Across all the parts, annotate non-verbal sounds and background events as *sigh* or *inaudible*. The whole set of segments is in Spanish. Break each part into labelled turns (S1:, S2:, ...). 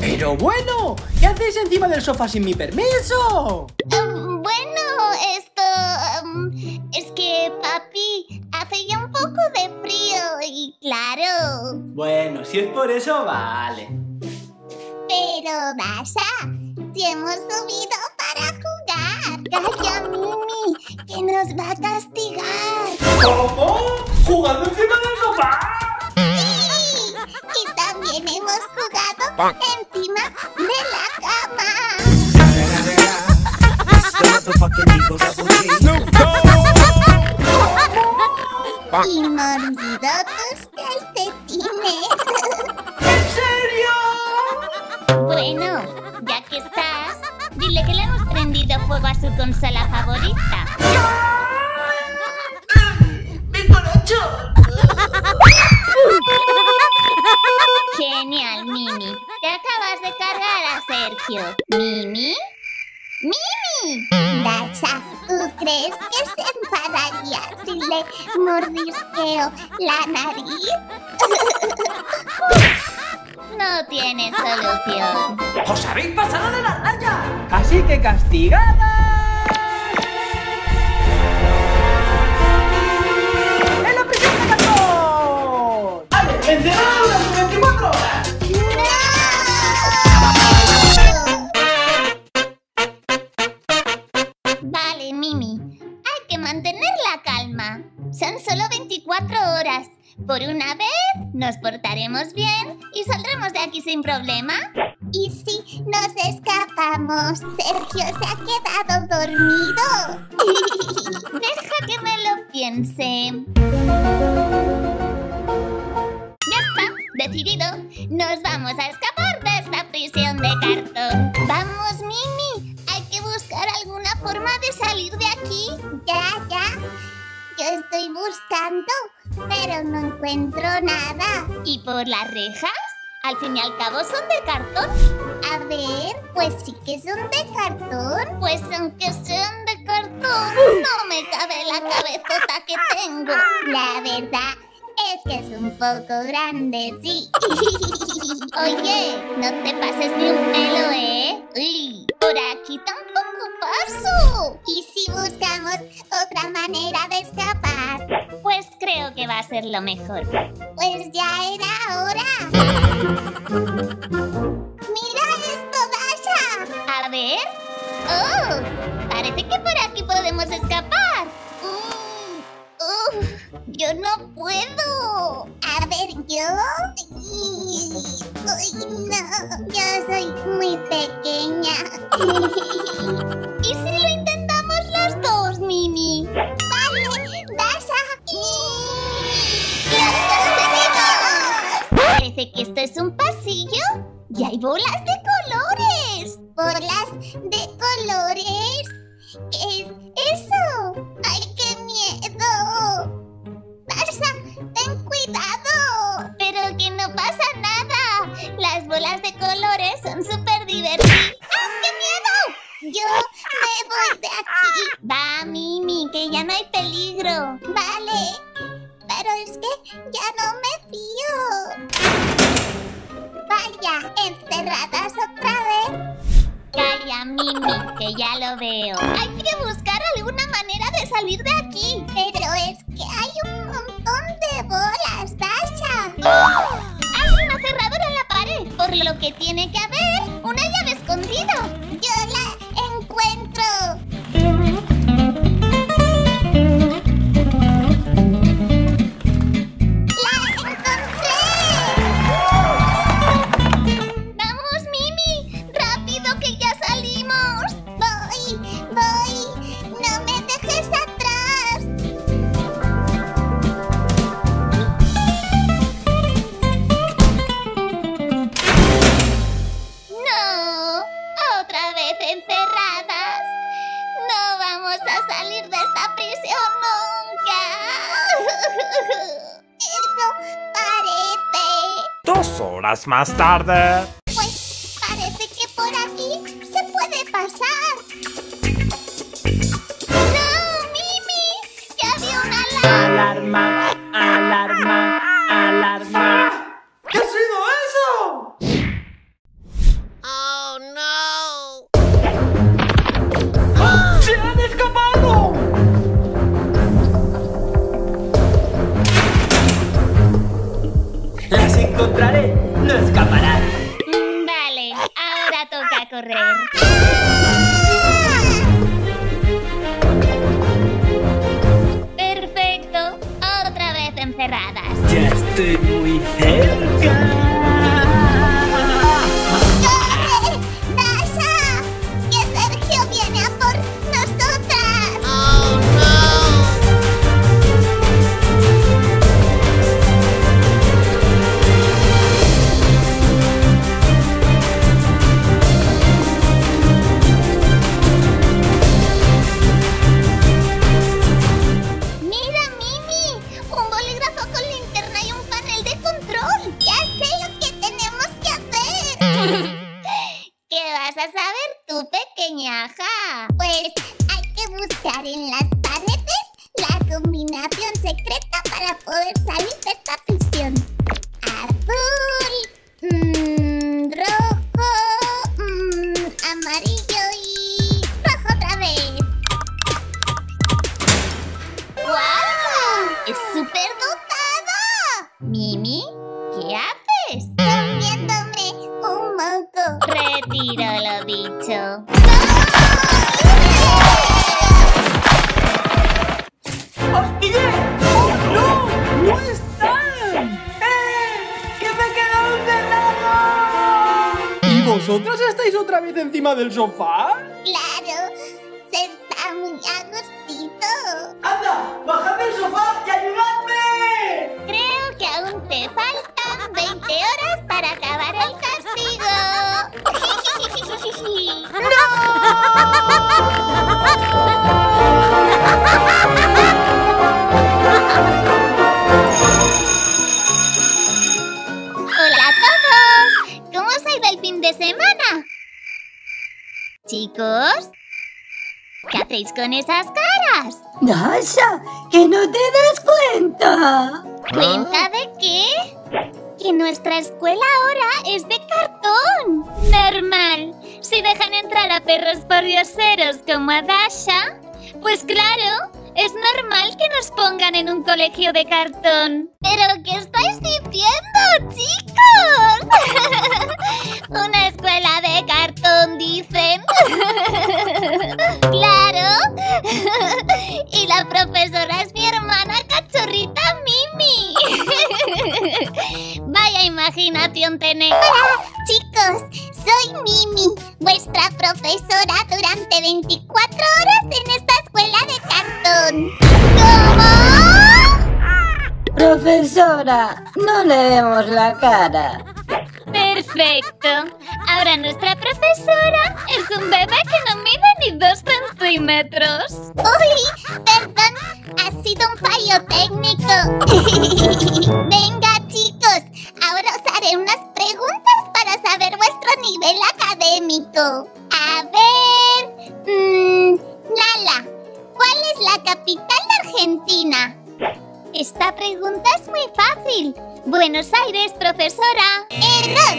S1: Pero bueno, ¿qué hacéis encima del sofá sin mi permiso?
S2: Um, bueno, esto... um, es que, papi, hace ya un poco de frío y claro...
S1: Bueno, si es por eso, vale.
S2: Pero, Dasha, si hemos subido para jugar. Calla, Mimi, que nos va a castigar.
S3: ¿Cómo? ¿Jugando encima del sofá?
S2: Encima de la cama. Y mordido tus calcetines.
S3: ¿En serio?
S2: Bueno, ya que estás, dile que le hemos prendido fuego a su consola favorita. Enfadaría si le mordisqueo la nariz? No tiene solución.
S3: ¡Os habéis pasado de la raya!
S1: Así que castigada.
S2: Nos portaremos bien y saldremos de aquí sin problema. ¿Y si nos escapamos? Sergio se ha quedado dormido. *laughs* Deja que me lo piense. Ya está, decidido. Nos vamos a escapar de esta prisión de cartón. Vamos, Mimi. Hay que buscar alguna forma de salir de aquí. Ya, ya. Yo estoy buscando, pero no encuentro nada. ¿Y por las rejas? Al fin y al cabo son de cartón. A ver, pues sí que son de cartón. Pues aunque sean de cartón, no me cabe la cabezota que tengo. La verdad es que es un poco grande, sí. *laughs* Oye, no te pases ni un pelo, ¿eh? Uy, por aquí tampoco paso. ¿Y si buscamos otra manera de va a ser lo mejor. Pues ya era hora. ¡Mira esto, Dasha! A ver. ¡Oh! Parece que por aquí podemos escapar. Mm, uf, yo no puedo. Es un pasillo y hay bolas de colores. ¿Bolas de colores? ¿Qué es eso? ¡Ay, qué miedo! ¡Dasha, ten cuidado! Pero que no pasa nada. Las bolas de colores son súper divertidas. ¡Ah, qué miedo! Yo me voy de aquí. Va, Mimi, que ya no hay peligro. Vale. Pero es que ya no me Que ya lo veo. Hay que buscar alguna manera de salir de aquí. Pero es que hay un montón de bolas, Dasha. Hay una cerradura en la pared, por lo que tiene que haber una llave escondida. Yo la
S4: horas más tarde.
S2: correr. Perfecto, otra vez
S3: encerradas.
S1: Ya estoy muy cerca. Para encima del sofá?
S2: ¿Qué hacéis con esas caras?
S5: Dasha, que no te das cuenta.
S2: ¿Cuenta de qué? Que nuestra escuela ahora es de cartón. Normal. Si dejan entrar a perros pordioseros como a Dasha, pues claro, es normal que nos pongan en un colegio de cartón. ¿Pero qué estáis diciendo, chicos? *laughs* Una escuela de cartón, dicen. *laughs* claro. *laughs* y la profesora es mi hermana cachorrita Profesora,
S5: no le vemos la cara.
S2: Perfecto. Ahora nuestra profesora es un bebé que no mide ni dos centímetros. Uy, perdón, ha sido un fallo técnico. *laughs* Venga, chicos, ahora os haré unas preguntas para saber vuestro nivel académico. Esta pregunta es muy fácil. Buenos Aires, profesora. Error.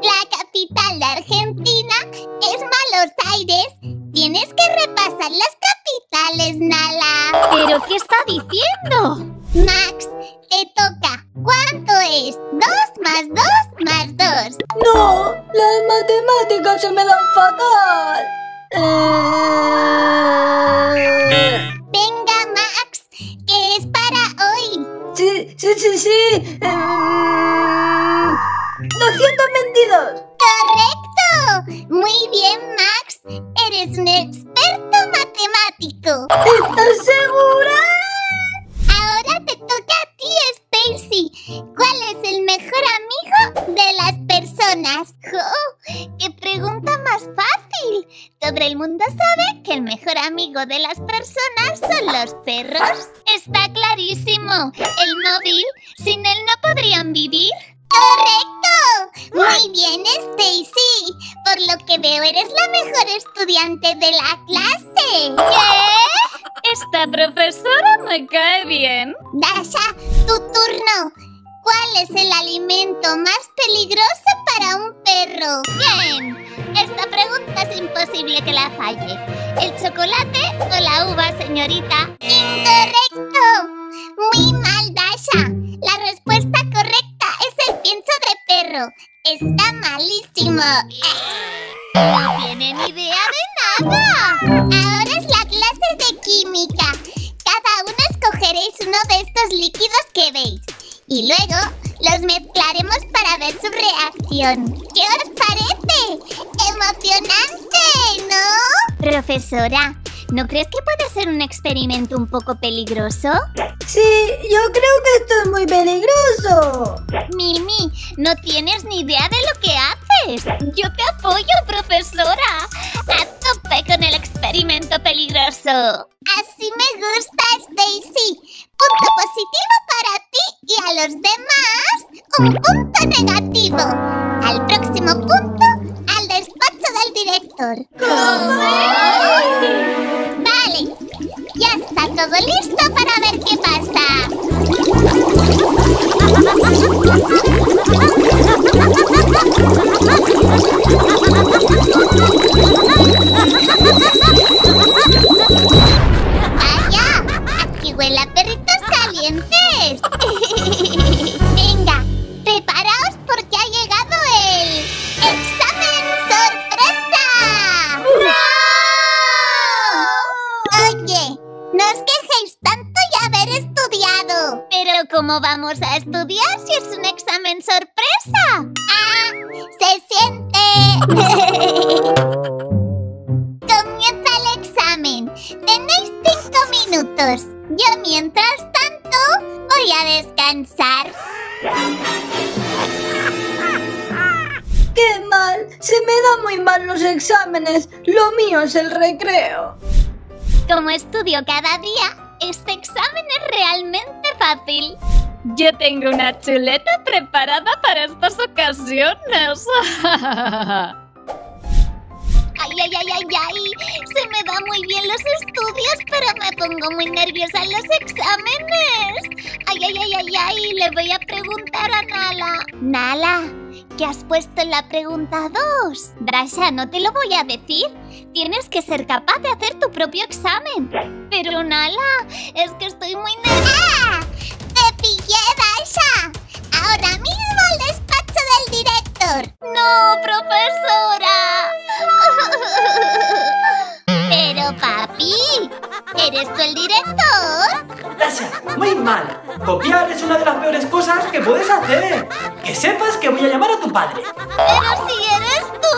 S2: La capital de Argentina es Malos Aires. Tienes que repasar las capitales, Nala. ¿Pero qué está diciendo? Max, te toca. ¿Cuánto es? Dos más dos más dos.
S5: No, las matemáticas se me dan fatal. Eh,
S2: hoy.
S5: Sí, sí, sí, sí.
S2: El móvil, sin él no podrían vivir. ¡Correcto! Muy bien, Stacy. Por lo que veo, eres la mejor estudiante de la clase. ¿Qué?
S6: Esta profesora me cae bien.
S2: Dasha, tu turno. ¿Cuál es el alimento más peligroso para un perro? Bien, esta pregunta es imposible que la falle. ¿El chocolate o la uva, señorita? Está malísimo. No tienen idea de nada. Ahora es la clase de química. Cada uno escogeréis uno de estos líquidos que veis. Y luego los mezclaremos para ver su reacción. ¿Qué os parece? ¡Emocionante! ¿No? Profesora, ¿no crees que puede ser un experimento un poco peligroso?
S5: Sí, yo creo que esto es muy peligroso.
S2: Mimi, no tienes ni idea de lo que haces. Yo te apoyo, profesora. A tope con el experimento peligroso. Así me gusta, Stacy. Punto positivo para ti y a los demás un punto negativo. Al próximo punto, al despacho del director. director. Todo listo para ver qué pasa. ¡Vaya! Aquí huele a perritos calientes. *laughs* ¿cómo vamos a estudiar si es un examen sorpresa? ¡Ah! ¡Se siente! *laughs* Comienza el examen. Tenéis cinco minutos. Yo mientras tanto voy a descansar.
S5: ¡Qué mal! Se me dan muy mal los exámenes. Lo mío es el recreo.
S2: Como estudio cada día, este examen es realmente fácil.
S6: Yo tengo una chuleta preparada para estas ocasiones. *laughs*
S2: Ay, ay, ay, ay, ay. Se me dan muy bien los estudios, pero me pongo muy nerviosa en los exámenes. Ay, ay, ay, ay, ay. Le voy a preguntar a Nala. Nala, ¿qué has puesto en la pregunta 2? Drasha, no te lo voy a decir. Tienes que ser capaz de hacer tu propio examen. Pero Nala, es que estoy muy nerviosa. ¡Ah! ¡Te pillé, Dasha! Ahora mismo al despacho del director. ¡No, profesora! *laughs* Pero, papi, ¿eres tú el director?
S1: Dasha, muy mal. Copiar es una de las peores cosas que puedes hacer. Que sepas que voy a llamar a tu padre.
S2: Pero si eres tú.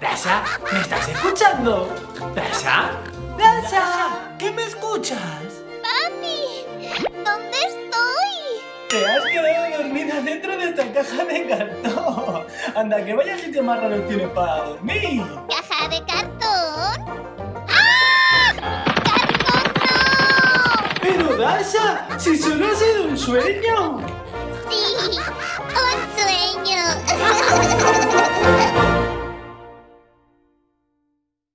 S1: Dasha, ¿me estás escuchando? Dasha, Dasha, ¿qué me escuchas?
S2: Papi, ¿dónde estoy?
S1: Te has quedado dormida dentro de esta caja de cartón. Anda, que vaya sitio más raro tienes para dormir.
S2: ¿Caja de cartón?
S1: Dasha, si solo ha sido un sueño.
S2: Sí, un sueño. *laughs*